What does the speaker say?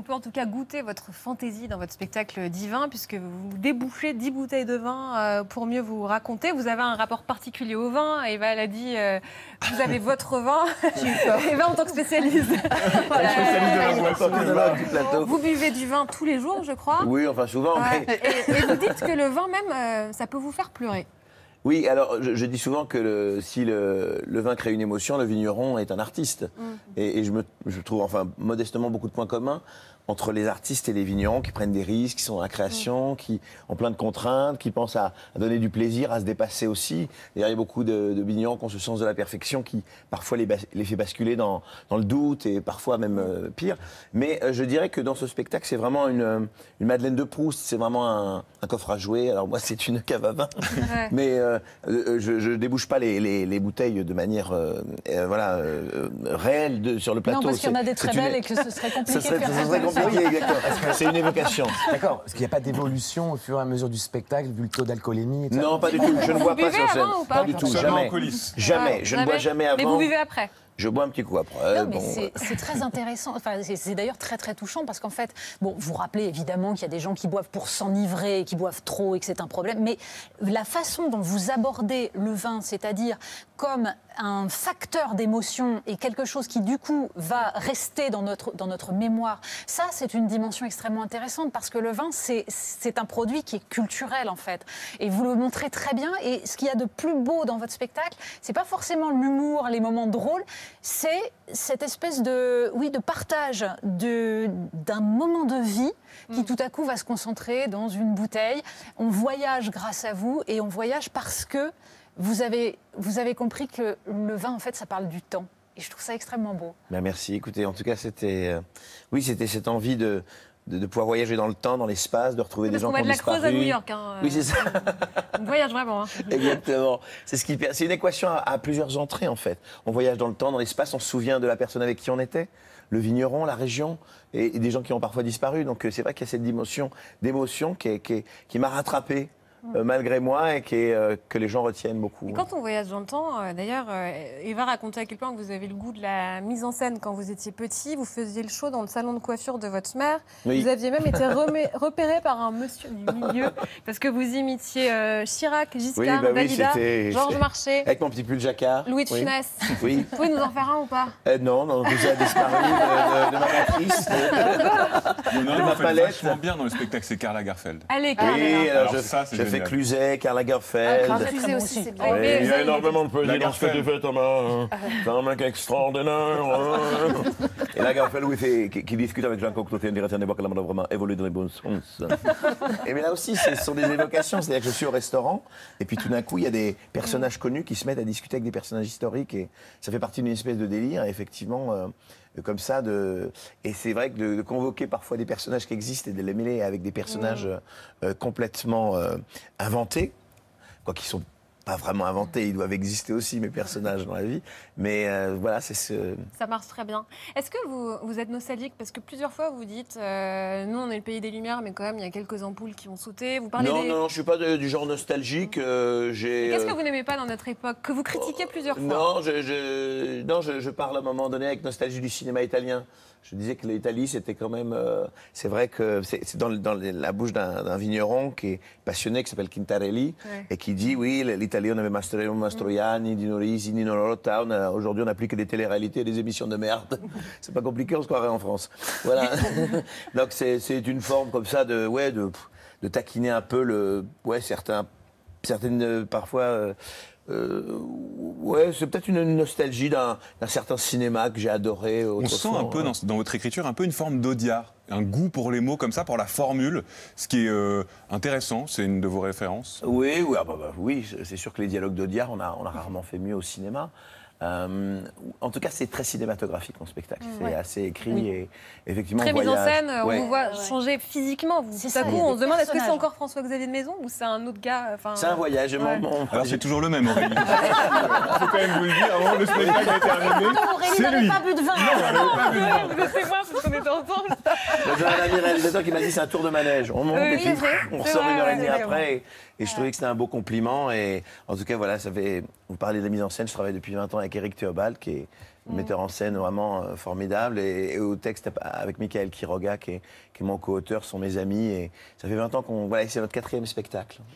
On peut en tout cas goûter votre fantaisie dans votre spectacle divin, puisque vous débouchez 10 bouteilles de vin euh, pour mieux vous raconter. Vous avez un rapport particulier au vin. Eva, elle a dit euh, vous avez votre vin. Eva, en tant que spécialiste. Voilà. Vous buvez du vin tous les jours, je crois. Oui, enfin souvent. Ouais. mais- Et, et vous dites que le vin, même, euh, ça peut vous faire pleurer. Oui, alors je, je dis souvent que le- si le, le vin crée une émotion, le vigneron est un artiste. Et, et je, me, je trouve, enfin, modestement, beaucoup de points communs entre les artistes et les vignerons qui prennent des risques, qui sont dans la création, qui ont plein de contraintes, qui pensent à, à donner du plaisir, à se dépasser aussi. D'ailleurs, il y a beaucoup de, de vignerons qui ont ce sens de la perfection qui parfois les, bas- les fait basculer dans, dans le doute et parfois même euh, pire. Mais euh, je dirais que dans ce spectacle, c'est vraiment une, une Madeleine de Proust, c'est vraiment un, un coffre à jouer. Alors moi, c'est une cave à vin. Ouais. Mais euh, je, je débouche pas les, les- les bouteilles de manière euh, euh, voilà, euh, réelle de- sur le plateau. Non, parce qu'il y en a des très une- belles et que ce serait compliqué Ce serait, de faire ce serait compliqué, exactement. C'est une évocation. D'accord, parce qu'il n'y a pas d'évolution au fur et à mesure du spectacle, vu le taux d'alcoolémie et tout ça. Non, pas du tout. Je ne bois pas sur scène. pas du tout, jamais. en coulisses. Jamais. Je ne bois jamais avant. Mais vous buvez après. Je bois un petit coup après. Non, mais bon, c'est- très intéressant. Enfin, c'est d'ailleurs très très touchant parce qu'en fait, bon, vous vous rappelez évidemment qu'il y a des gens qui boivent pour s'enivrer, qui boivent trop et que c'est un problème. Mais la façon dont vous abordez le vin, c'est-à-dire comme un facteur d'émotion et quelque chose qui du coup va rester dans notre dans notre mémoire, ça c'est une dimension extrêmement intéressante parce que le vin c'est un produit qui est culturel en fait. Et vous le montrez très bien. Et ce qu'il y a de plus beau dans votre spectacle, c'est pas forcément l'humour, les moments drôles, c'est cette espèce de, oui, de partage de- d'un moment de vie qui tout à coup va se concentrer dans une bouteille. On voyage grâce à vous et on voyage parce que vous avez, vous avez compris que le vin, en fait, ça parle du temps. Et je trouve ça extrêmement beau. ben, merci. Écoutez, en tout cas, c'était. euh, oui, c'était cette envie de, de, de pouvoir voyager dans le temps, dans l'espace, de retrouver des Parce gens qu'on qui va ont de la Creuse disparu. à New York. Hein. Oui, c'est ça. On voyage vraiment. hein. Exactement. C'est ce qui, c'est une équation à, à plusieurs entrées en fait. On voyage dans le temps, dans l'espace, on se souvient de la personne avec qui on était, le vigneron, la région, et, et des gens qui ont parfois disparu. Donc euh, c'est vrai qu'il y a cette dimension d'émotion qui, est- qui, est- qui m'a rattrapé euh, malgré moi et qui est, euh, que les gens retiennent beaucoup. Et quand on voyage dans le temps, euh, d'ailleurs, euh, Eva racontait à quel point vous avez le goût de la mise en scène quand vous étiez petit. Vous faisiez le show dans le salon de coiffure de votre mère. Oui. Vous aviez même été repéré par un monsieur du milieu parce que vous imitiez euh, Chirac, Giscard, Oui, bah oui, Dalida, c'était- Georges Marchais, Avec mon petit pull jacquard. Louis de oui. Funès. Oui. Vous pouvez nous en faire un ou pas? Euh, non, non, a disparu de, de- de ma matrice. Ma palette. vachement bien dans le spectacle, c'est Karl Lagerfeld. Allez, Oui, Karl, alors, Alors je, ça, c'est génial. Cluzet, Karl Lagerfeld. Ah, Cluzet bon aussi, c'est bien. Mais il y a énormément de présidents que Lagerfeld. tu fais, Thomas. C'est un mec extraordinaire. Et Lagerfeld, oui, fait, qui, qui discute avec Jean Cocteau, qui dit Tiens, voir que la mode a vraiment évolué dans les bons sens. Et mais là aussi, ce sont des évocations. C'est-à-dire que je suis au restaurant, et puis tout d'un coup, il y a des personnages connus qui se mettent à discuter avec des personnages historiques, et ça fait partie d'une espèce de délire, et effectivement. Comme ça, de... et c'est vrai que de, de convoquer parfois des personnages qui existent et de les mêler avec des personnages euh, complètement euh, inventés, quoi qu'ils sont pas vraiment inventés, ils doivent exister aussi, mes personnages dans la vie. Mais euh, voilà, c'est ce. Ça marche très bien. Est-ce que vous, vous êtes nostalgique? Parce que plusieurs fois, vous dites, euh, nous, on est le pays des Lumières, mais quand même, il y a quelques ampoules qui ont sauté. Vous parlez Non, des... non, non, je suis pas de- du genre nostalgique. euh, Qu'est-ce que vous n'aimez pas dans notre époque Que vous critiquez plusieurs fois? Non, je, je- non je, je parle à un moment donné avec nostalgie du cinéma italien. Je disais que l'Italie, c'était quand même. euh, c'est vrai que c'est dans, la bouche d'un d'un vigneron qui est passionné, qui s'appelle Quintarelli, Ouais. et qui dit oui, l'Italie, on avait Mastroianni, Mastroianni, Dino Risi, Nino Rota. on a- Aujourd'hui, on n'a plus que des téléréalités et des émissions de merde. c'est pas compliqué, on se croirait en France. Voilà. Donc, c'est c'est une forme comme ça de, ouais, de, de taquiner un peu le, ouais, certains, certaines, parfois. euh, euh, ouais, c'est peut-être une nostalgie d'un d'un certain cinéma que j'ai adoré. On sent un peu dans, dans votre écriture un peu une forme d'audiard, un goût pour les mots comme ça, pour la formule, ce qui est euh, intéressant, c'est une de vos références. Oui, oui, ah bah, bah, oui, c'est- c'est sûr que les dialogues d'Audiard, on a, on a rarement fait mieux au cinéma. Euh, en tout cas, c'est très cinématographique mon spectacle. C'est Ouais. assez écrit Oui. et effectivement. Très mise en scène, on vous voit Ouais. changer physiquement. Vous, C'est tout à coup, on se demande est-ce que c'est encore François-Xavier de Maison ou c'est un autre gars enfin, C'est un voyage. Mon, Ouais. mon- Alors c'est toujours le même, Aurélie. Il faut quand même vous le dire, avant le spectacle est terminé. Aurélie C'est n'avait lui. pas bu de vin. C'est moi parce qu'on était ensemble. J'ai un ami réalisateur qui m'a dit c'est un tour de manège. On monte Oui, et puis on ressort une heure et demie après. Et, et je trouvais que c'était un beau compliment. Et en tout cas, voilà, ça fait. Vous parlez de la mise en scène. Je travaille depuis 20 ans avec Eric Théobald, qui est metteur en scène vraiment euh, formidable. Et, et au texte avec Michael Quiroga, qui est, qui est mon co-auteur, sont mes amis. Et ça fait 20 ans qu'on. Voilà, c'est notre quatrième spectacle.